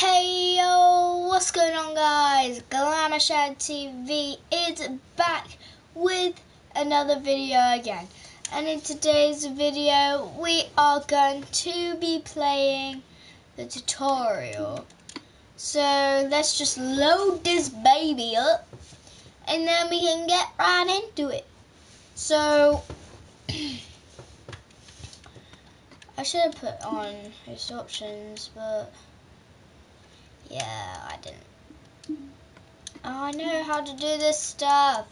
Hey yo, what's going on guys? Glammer TV is back with another video again. And in today's video, we are going to be playing the tutorial. So let's just load this baby up and then we can get right into it. So I should have put on host options, but yeah, I didn't. Oh, I know how to do this stuff.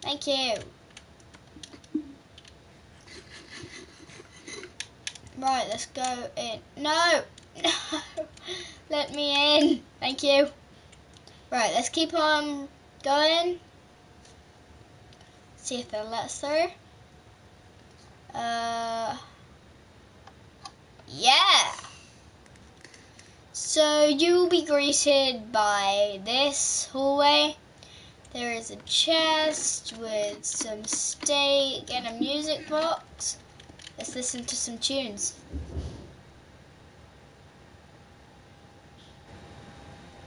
Thank you. Right, let's go in. No! No! Let me in. Thank you. Right, let's keep on going. See if they'll let us through. Uh, yeah! So you will be greeted by this hallway. There is a chest with some steak and a music box. Let's listen to some tunes.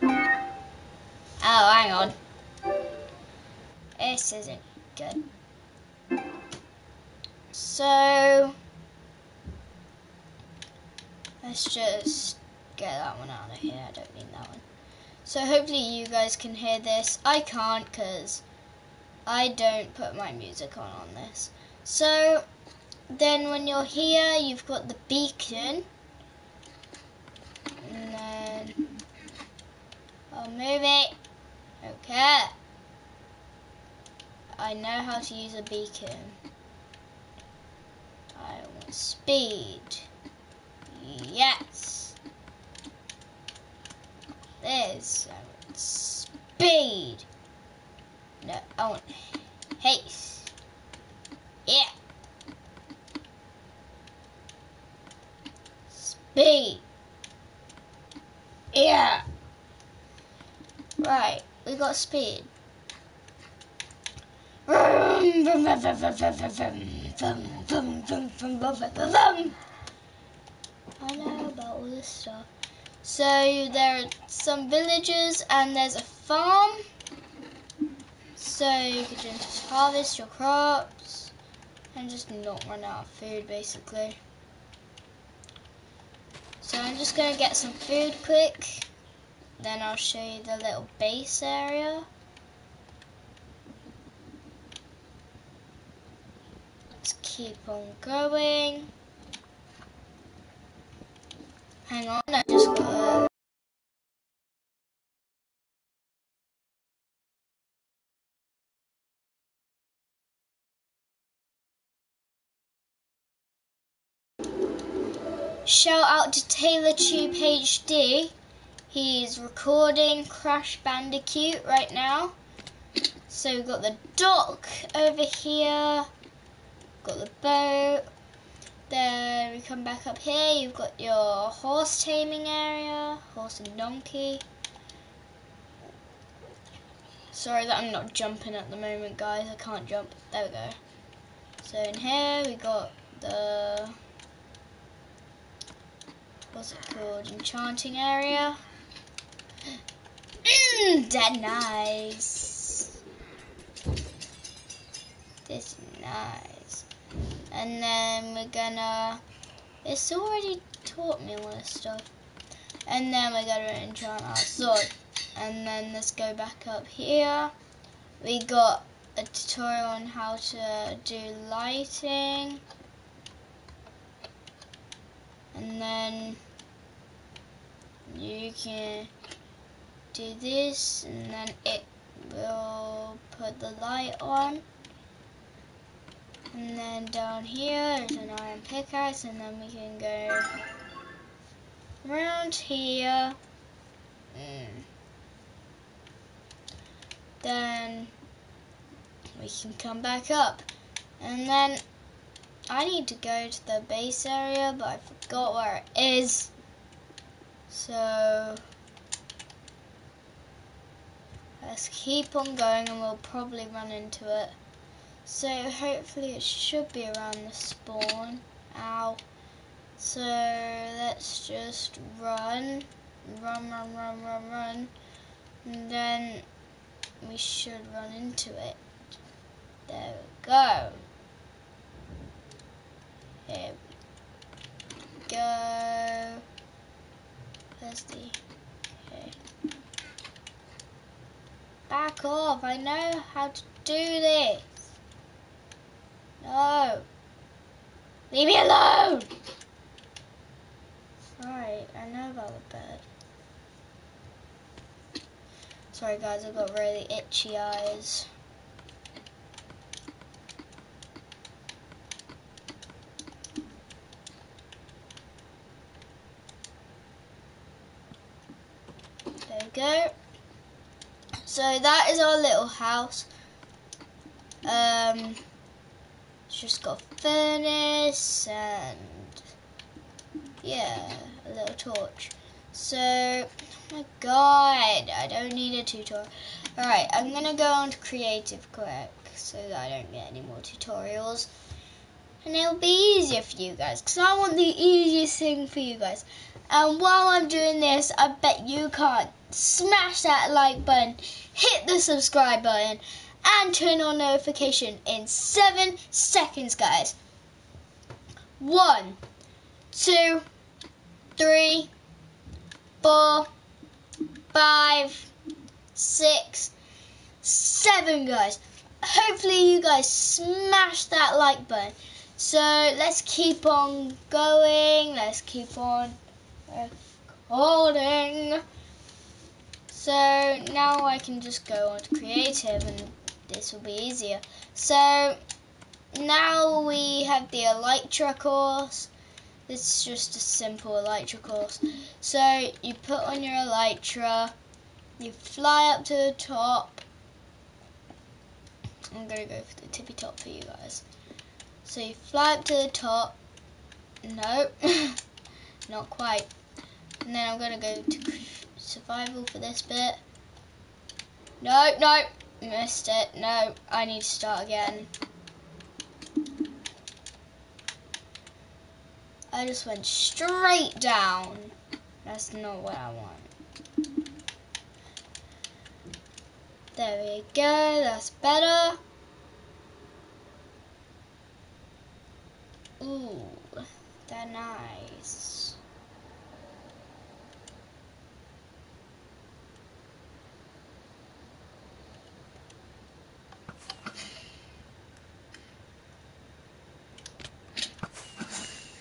Oh, hang on. This isn't good. So, let's just get that one out of here. I don't need that one. So hopefully you guys can hear this. I can't because I don't put my music on on this. So then when you're here, you've got the beacon. And then I'll move it. Okay. I know how to use a beacon. I want speed. Yes. There's speed. No, I want haste. Yeah. Speed. Yeah. Right, we got speed. I know about all this stuff. So there are some villages and there's a farm. So you can just harvest your crops and just not run out of food basically. So I'm just going to get some food quick. Then I'll show you the little base area. Let's keep on going. Hang on, I just got Shout out to Taylor Tube HD. He's recording Crash Bandicoot right now. So we've got the dock over here, got the boat, then we come back up here, you've got your horse taming area, horse and donkey. Sorry that I'm not jumping at the moment guys, I can't jump. There we go. So in here we got the, what's it called, enchanting area. Mmm, that nice. This is nice. And then we're gonna, it's already taught me all this stuff. And then we're gonna enchant our sword. And then let's go back up here. We got a tutorial on how to do lighting. And then you can do this and then it will put the light on and then down here is an iron pickaxe and then we can go around here mm. then we can come back up and then I need to go to the base area but I forgot where it is so let's keep on going and we'll probably run into it. So hopefully it should be around the spawn. Ow. So let's just run. run, run, run, run, run. And then we should run into it. There we go. Here we go. Where's the... Okay. Back off, I know how to do this. No. Leave me alone! Sorry, I know about the bed. Sorry guys, I've got really itchy eyes. There we go. So that is our little house. Um, it's just got furnace and yeah, a little torch. So, oh my god, I don't need a tutorial. Alright, I'm gonna go on to creative quick so that I don't get any more tutorials. And it'll be easier for you guys because I want the easiest thing for you guys. And while I'm doing this, I bet you can't smash that like button, hit the subscribe button, and turn on notification in seven seconds, guys. One, two, three, four, five, six, seven, guys. Hopefully, you guys smash that like button. So let's keep on going. Let's keep on recording. So now I can just go on to creative and this will be easier. So now we have the Elytra course. This is just a simple Elytra course. So you put on your Elytra, you fly up to the top. I'm to go for the tippy top for you guys. So you fly up to the top. No, not quite. And then I'm going to go to survival for this bit. No, no, missed it. No, I need to start again. I just went straight down. That's not what I want. There we go, that's better. Ooh, they're nice.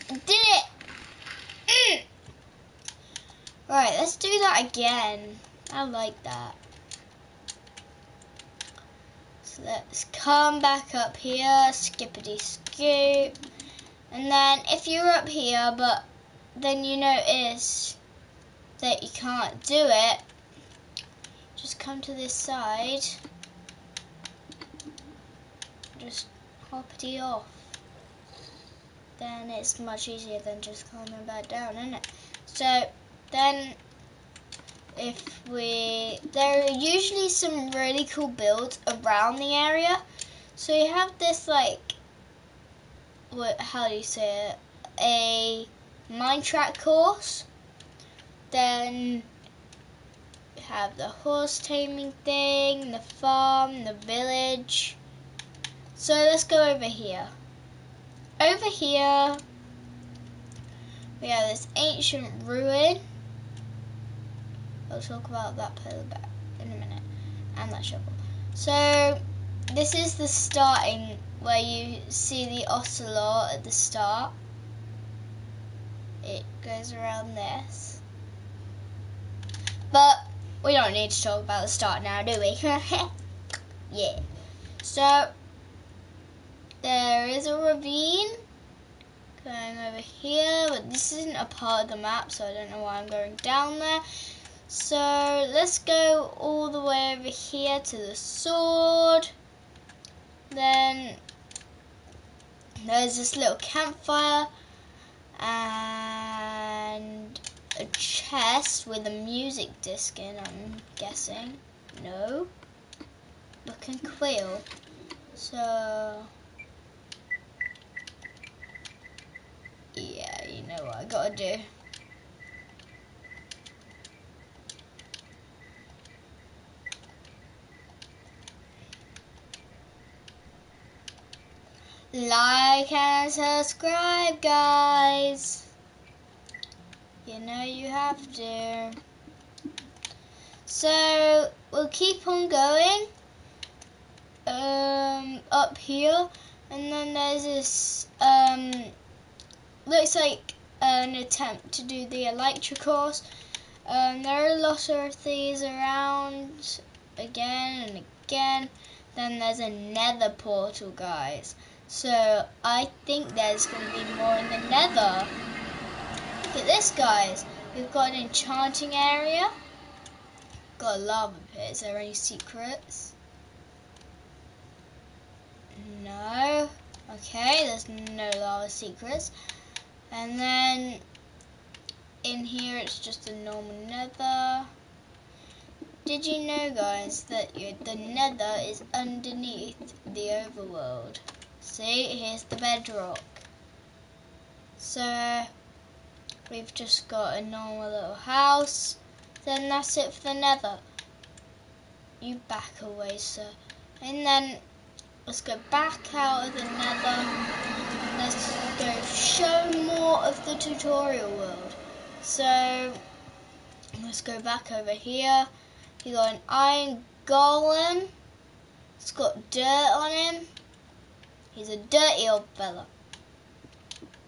Did it! Mm. Right, let's do that again. I like that. So let's come back up here, skippity scoop. And then if you're up here, but then you notice that you can't do it, just come to this side. Just hoppity off. Then it's much easier than just climbing back down, isn't it? So then if we, there are usually some really cool builds around the area. So you have this like what how do you say it? A mine track course. Then you have the horse taming thing, the farm, the village. So let's go over here. Over here we have this ancient ruin. I'll talk about that pillar in a minute. And that shovel. So this is the starting where you see the ocelot at the start. It goes around this. But we don't need to talk about the start now, do we? yeah. So there is a ravine going over here, but this isn't a part of the map, so I don't know why I'm going down there. So let's go all the way over here to the sword. Then there's this little campfire and a chest with a music disc in, I'm guessing. No. Looking quill. So, yeah, you know what I gotta do. Like and subscribe, guys. You know you have to. So we'll keep on going um, up here, and then there's this um, looks like an attempt to do the Elytra course. Um, there are a lot of these around again and again. Then there's a nether portal, guys. So I think there's going to be more in the nether. Look at this, guys. We've got an enchanting area. Got a lava pit. Is there any secrets? No. Okay, there's no lava secrets. And then in here it's just a normal nether. Did you know guys that the nether is underneath the overworld? See, here's the bedrock. So we've just got a normal little house. Then that's it for the nether. You back away, sir. And then let's go back out of the nether. Let's go show more of the tutorial world. So let's go back over here. You got an iron golem. It's got dirt on him. He's a dirty old fella.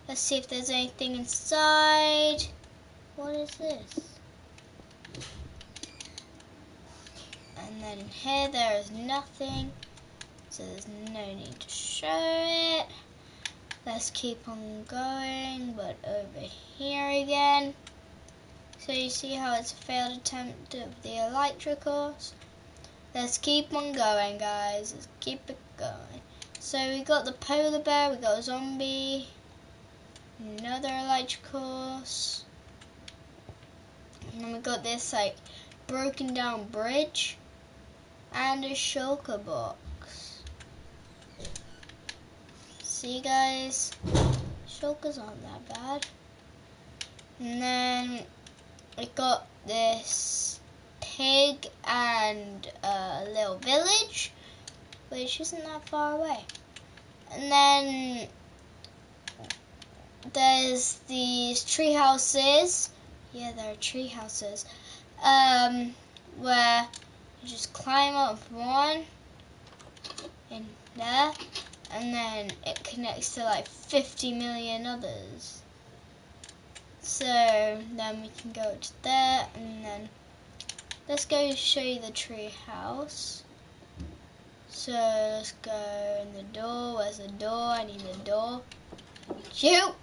Let's see if there's anything inside. What is this? And then here there is nothing. So there's no need to show it. Let's keep on going, but over here again. So you see how it's a failed attempt of the course. Let's keep on going, guys. Let's keep it going. So we got the polar bear, we got a zombie, another Elytra course, and then we got this like broken down bridge and a shulker box. See guys, shulkers aren't that bad. And then we got this pig and a little village, which isn't that far away. And then there's these tree houses. Yeah, there are tree houses. Um, where you just climb up one in there, and then it connects to like 50 million others. So then we can go to there and then let's go show you the tree house. So let's go in the door. Where's the door? I need the door. Shoot!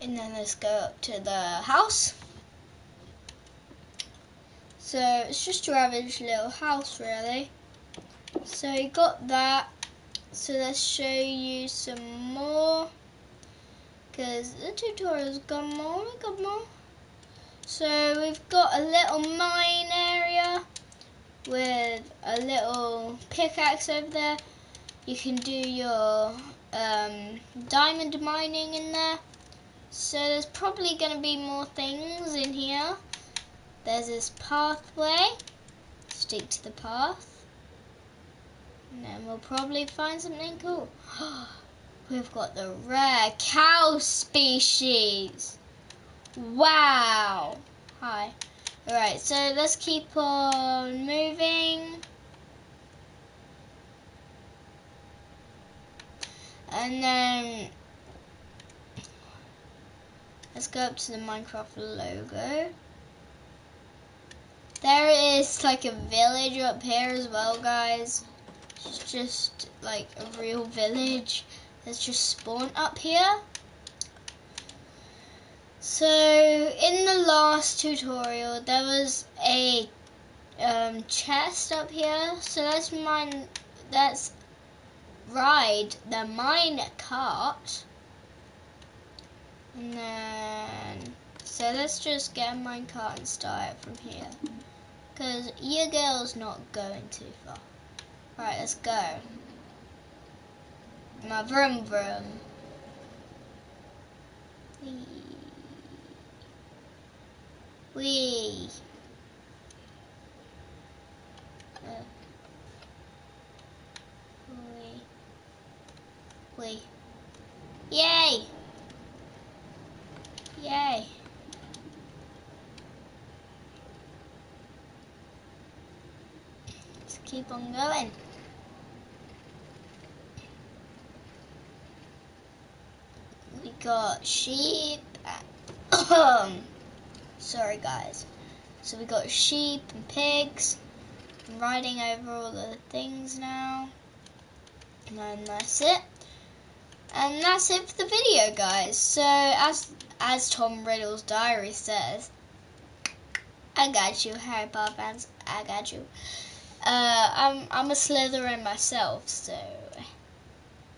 And then let's go up to the house. So it's just a average little house really. So you got that. So let's show you some more because the tutorial's got more, we got more. So we've got a little mine area with a little pickaxe over there. You can do your um, diamond mining in there. So there's probably going to be more things in here. There's this pathway. Stick to the path. And then we'll probably find something cool. We've got the rare cow species. Wow. Hi. Alright, so let's keep on moving. And then let's go up to the Minecraft logo. There is like a village up here as well, guys. It's just like a real village. Let's just spawn up here. So in the last tutorial there was a um, chest up here. So let's mine let's ride the mine cart. And then so let's just get a mine cart and start it from here. Cause your girl's not going too far. Right, let's go my vroom vroom. We, we, Yay! Yay! Let's keep on going. We got sheep. Um, Sorry, guys. So we got sheep and pigs. I'm riding over all the things now. And that's it. And that's it for the video, guys. So, as as Tom Riddle's diary says, I got you, Harry Potter fans. I got you. Uh, I'm I'm a Slytherin myself, so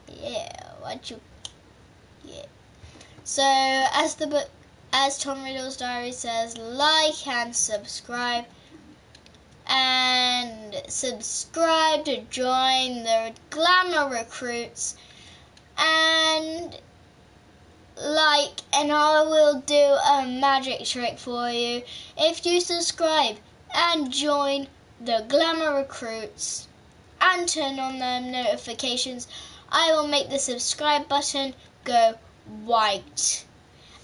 yeah. What you? Yeah. So as the book, as Tom Riddle's diary says, like and subscribe, and subscribe to join the Glammer Recruits, and like, and I will do a magic trick for you if you subscribe and join the Glammer Recruits and turn on the notifications. I will make the subscribe button go white.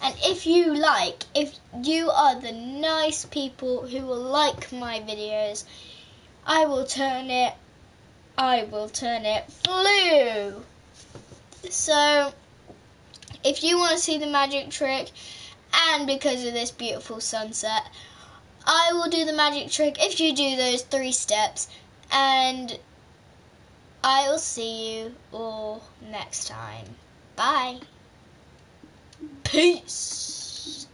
And if you like, if you are the nice people who will like my videos, I will turn it, I will turn it blue. So, if you want to see the magic trick, and because of this beautiful sunset, I will do the magic trick if you do those three steps, and I will see you all next time. Bye. Peace.